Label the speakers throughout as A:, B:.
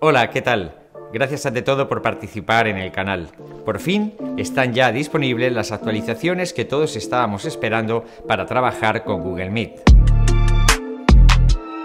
A: Hola, ¿qué tal? Gracias ante todo por participar en el canal. Por fin están ya disponibles las actualizaciones que todos estábamos esperando para trabajar con Google Meet.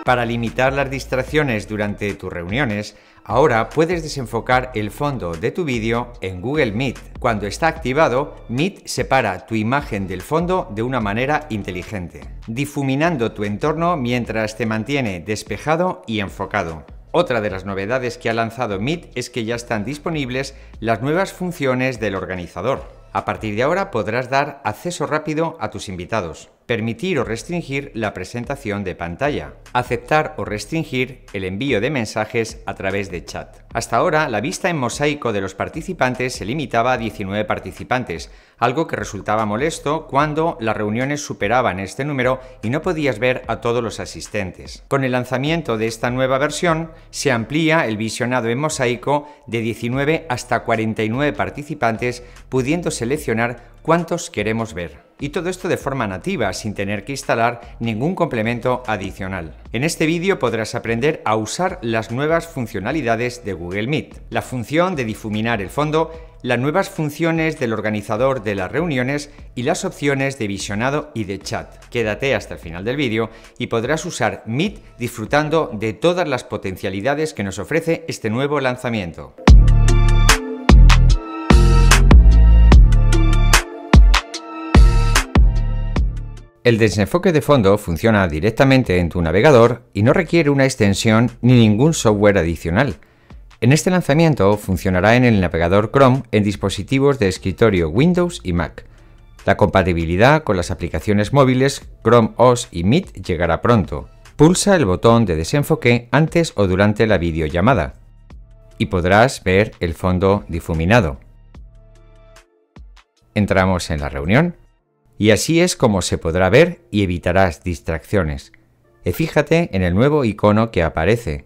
A: Para limitar las distracciones durante tus reuniones, ahora puedes desenfocar el fondo de tu vídeo en Google Meet. Cuando está activado, Meet separa tu imagen del fondo de una manera inteligente, difuminando tu entorno mientras te mantiene despejado y enfocado. Otra de las novedades que ha lanzado Meet es que ya están disponibles las nuevas funciones del organizador. A partir de ahora podrás dar acceso rápido a tus invitados, permitir o restringir la presentación de pantalla, aceptar o restringir el envío de mensajes a través de chat. Hasta ahora, la vista en mosaico de los participantes se limitaba a 19 participantes, algo que resultaba molesto cuando las reuniones superaban este número y no podías ver a todos los asistentes. Con el lanzamiento de esta nueva versión, se amplía el visionado en mosaico de 19 hasta 49 participantes, pudiendo seleccionar cuántos queremos ver. Y todo esto de forma nativa, sin tener que instalar ningún complemento adicional. En este vídeo podrás aprender a usar las nuevas funcionalidades de Google Meet, la función de difuminar el fondo, las nuevas funciones del organizador de las reuniones y las opciones de visionado y de chat. Quédate hasta el final del vídeo y podrás usar Meet disfrutando de todas las potencialidades que nos ofrece este nuevo lanzamiento. El desenfoque de fondo funciona directamente en tu navegador y no requiere una extensión ni ningún software adicional. En este lanzamiento funcionará en el navegador Chrome en dispositivos de escritorio Windows y Mac. La compatibilidad con las aplicaciones móviles Chrome OS y Meet llegará pronto. Pulsa el botón de desenfoque antes o durante la videollamada y podrás ver el fondo difuminado. Entramos en la reunión y así es como se podrá ver y evitarás distracciones. Y fíjate en el nuevo icono que aparece.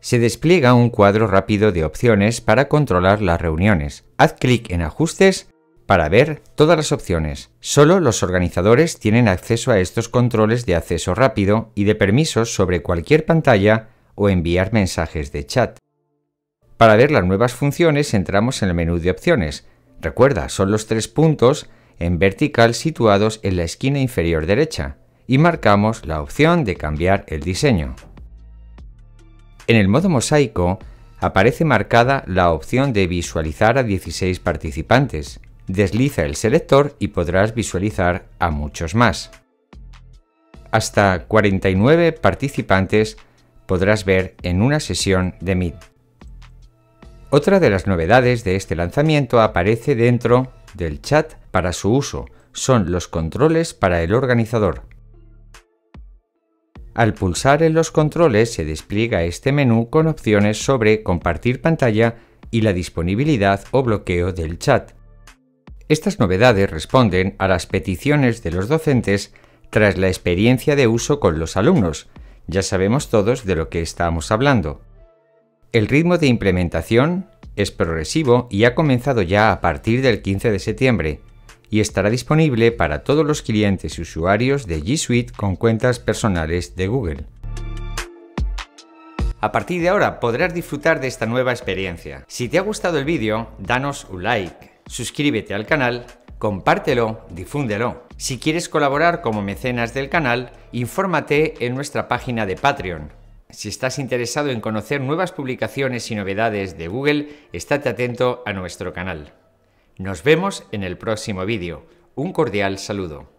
A: Se despliega un cuadro rápido de opciones para controlar las reuniones. Haz clic en Ajustes para ver todas las opciones. Solo los organizadores tienen acceso a estos controles de acceso rápido y de permisos sobre cualquier pantalla o enviar mensajes de chat. Para ver las nuevas funciones entramos en el menú de opciones, Recuerda, son los tres puntos en vertical situados en la esquina inferior derecha y marcamos la opción de cambiar el diseño. En el modo mosaico aparece marcada la opción de visualizar a 16 participantes. Desliza el selector y podrás visualizar a muchos más. Hasta 49 participantes podrás ver en una sesión de Meet. Otra de las novedades de este lanzamiento aparece dentro del chat para su uso, son los controles para el organizador. Al pulsar en los controles se despliega este menú con opciones sobre compartir pantalla y la disponibilidad o bloqueo del chat. Estas novedades responden a las peticiones de los docentes tras la experiencia de uso con los alumnos. Ya sabemos todos de lo que estamos hablando. El ritmo de implementación es progresivo y ha comenzado ya a partir del 15 de septiembre y estará disponible para todos los clientes y usuarios de G Suite con cuentas personales de Google. A partir de ahora podrás disfrutar de esta nueva experiencia. Si te ha gustado el vídeo, danos un like, suscríbete al canal, compártelo, difúndelo. Si quieres colaborar como mecenas del canal, infórmate en nuestra página de Patreon si estás interesado en conocer nuevas publicaciones y novedades de Google, estate atento a nuestro canal. Nos vemos en el próximo vídeo. Un cordial saludo.